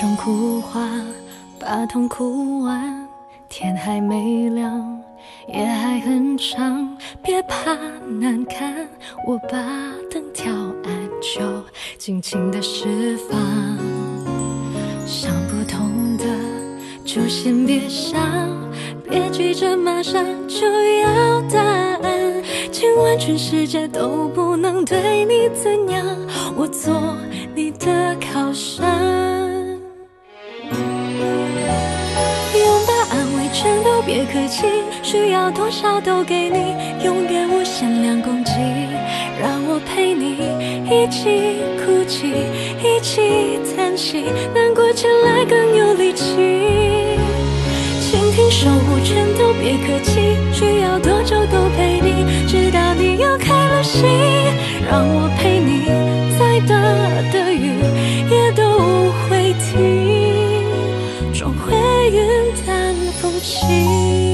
种哭话，把痛哭完。天还没亮，夜还很长，别怕难堪，我把灯调暗，就尽情的释放。想不通的就先别想，别急着马上就要答案，今晚全世界都不能对你怎样，我别客气，需要多少都给你，永远无限量供给。让我陪你一起哭泣，一起叹息，难过起来更有力气。倾听守护全都别客气，需要多久都陪你，直到你又开了心。让我陪你再等等。心